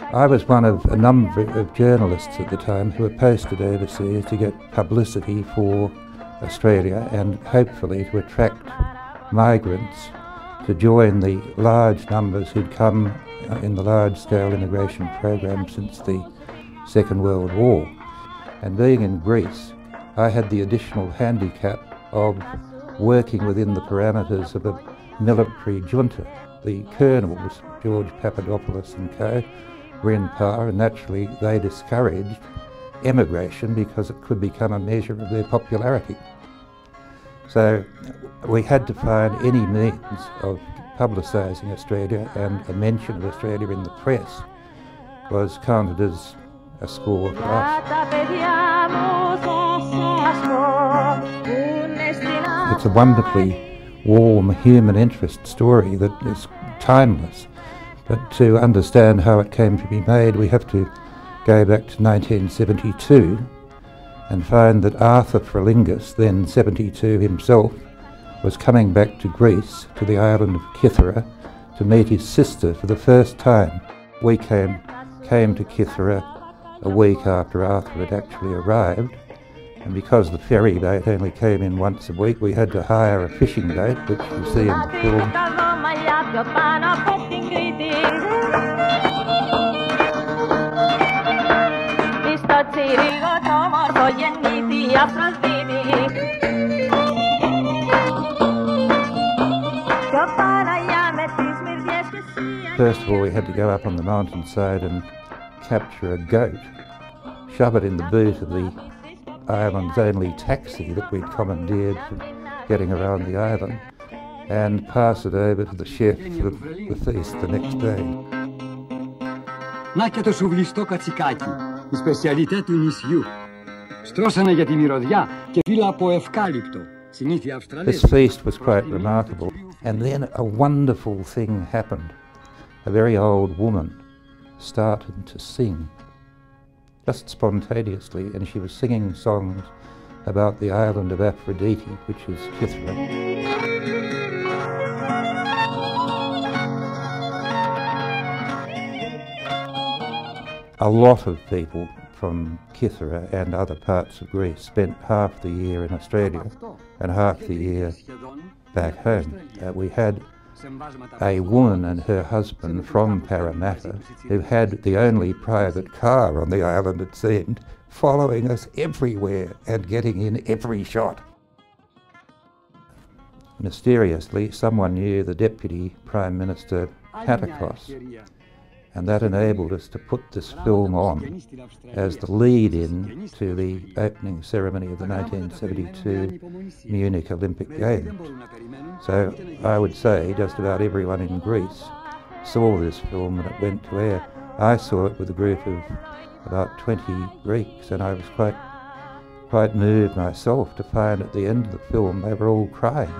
I was one of a number of journalists at the time who were posted overseas to get publicity for Australia and hopefully to attract migrants to join the large numbers who'd come uh, in the large-scale immigration program since the Second World War. And being in Greece, I had the additional handicap of working within the parameters of a military junta. The colonels, George Papadopoulos and co, were in power and naturally they discouraged emigration because it could become a measure of their popularity. So we had to find any means of publicising Australia and a mention of Australia in the press was counted as a score for us. It's a wonderfully warm human interest story that is timeless. But to understand how it came to be made, we have to go back to 1972 and find that Arthur Frelinghus, then 72 himself, was coming back to Greece, to the island of Kythera, to meet his sister for the first time. We came, came to Kythera a week after Arthur had actually arrived, and because the ferry boat only came in once a week, we had to hire a fishing boat, which you see in the film. First of all, we had to go up on the mountainside and capture a goat, shove it in the boot of the island's only taxi that we'd commandeered for getting around the island, and pass it over to the chef for the feast the next day. Накето шувлисто кацикаки, специалитет унисью. Στρώσανε για τη μυρωδιά και φύλλα από ευκάλυπτο. This feast was quite remarkable, and then a wonderful thing happened. A very old woman started to sing, just spontaneously, and she was singing songs about the island of Aphrodite, which is Kythera. a lot of people from Kythera and other parts of Greece spent half the year in Australia and half the year back home. Uh, we had a woman and her husband from Parramatta who had the only private car on the island, it seemed, following us everywhere and getting in every shot. Mysteriously, someone knew the Deputy Prime Minister Pattakos and that enabled us to put this film on as the lead-in to the opening ceremony of the 1972 Munich Olympic Games. So I would say just about everyone in Greece saw this film when it went to air. I saw it with a group of about 20 Greeks and I was quite quite moved myself to find at the end of the film they were all crying.